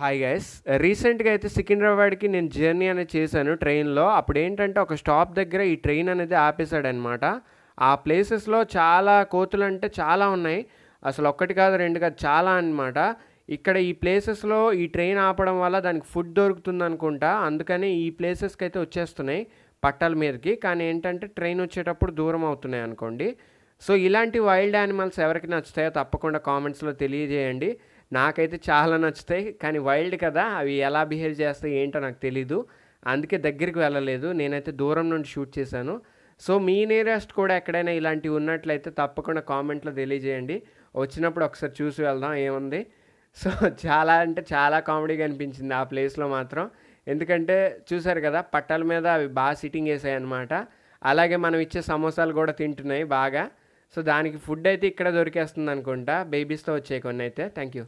Hi guys రీసెంట్గా అయితే సికింద్రాబాద్కి నేను జర్నీ అనేది చేశాను ట్రైన్లో. అప్పుడు ఏంటంటే ఒక స్టాప్ దగ్గర ఈ ట్రైన్ అనేది ఆపేశాడనమాట ఆ ప్లేసెస్లో చాలా కోతులు అంటే చాలా ఉన్నాయి. అసలు ఒక్కటి కాదు రెండు కాదు చాలా అన్నమాట. ఇక్కడ ఈ ప్లేసెస్లో ఈ ట్రైన్ ఆపడం వల్ల దానికి ఫుడ్ దొరుకుతుంది అనుకుంటా అందుకని ఈ ప్లేసెస్కి అయితే వచ్చేస్తున్నాయి పట్టాల మీదకి. కానీ ఏంటంటే ట్రైన్ వచ్చేటప్పుడు దూరం అవుతున్నాయి అనుకోండి. సో ఇలాంటి వైల్డ్ యానిమల్స్ ఎవరికి నచ్చుతాయో తప్పకుండా కామెంట్స్లో తెలియజేయండి. నాకైతే చాలా నచ్చుతాయి. కానీ వైల్డ్ కదా అవి ఎలా బిహేవ్ చేస్తాయి ఏంటో నాకు తెలీదు. అందుకే దగ్గరికి వెళ్ళలేదు. నేనైతే దూరం నుండి షూట్ చేశాను. సో మీ నియరెస్ట్ కూడా ఎక్కడైనా ఇలాంటివి ఉన్నట్లయితే తప్పకుండా కామెంట్లో తెలియజేయండి. వచ్చినప్పుడు ఒకసారి చూసి వెళ్దాం ఏముంది? సో చాలా అంటే చాలా కామెడీగా అనిపించింది ఆ ప్లేస్లో మాత్రం. ఎందుకంటే చూశారు కదా పట్టాల మీద అవి బాగా సిట్టింగ్ వేసాయి అనమాట అలాగే మనం ఇచ్చే సమోసాలు కూడా తింటున్నాయి బాగా. సో దానికి ఫుడ్ అయితే ఇక్కడ దొరికేస్తుంది అనుకుంటా బేబీస్తో వచ్చాయి కొన్ని అయితే థ్యాంక్ యూ